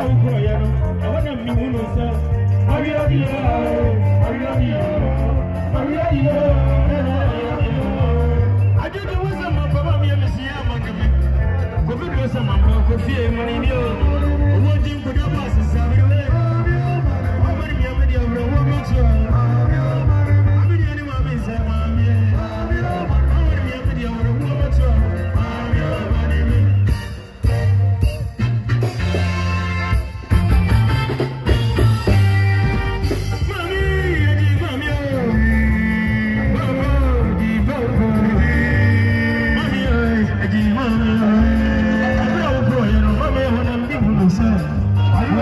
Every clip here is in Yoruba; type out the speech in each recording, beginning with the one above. na wokɔ yɛ no ɛhɔ na mihu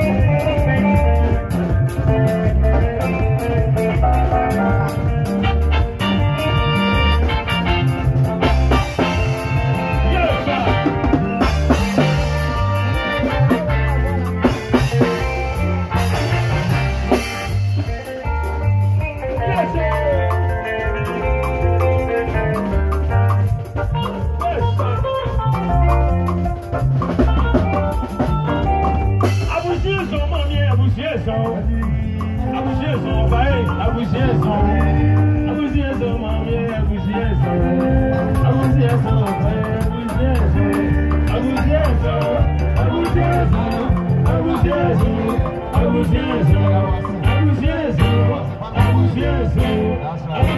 Thank you. ẹ̀sán ọmọ mi àbùsí ẹ̀sán àbùsí ẹ̀sán ọba ẹ̀ àbùsí ẹ̀sán àbùsí ẹ̀sán ọmọ mi àbùsí ẹ̀sán àbùsí ẹ̀sán ọba ẹ̀ àbùsí ẹ̀sán àbùsí ẹ̀sán àbùsí ẹ̀sán àbùsí ẹ̀sán àbùsí ẹ̀sán àbùsí ẹ̀sán àbùsí ẹ̀sán.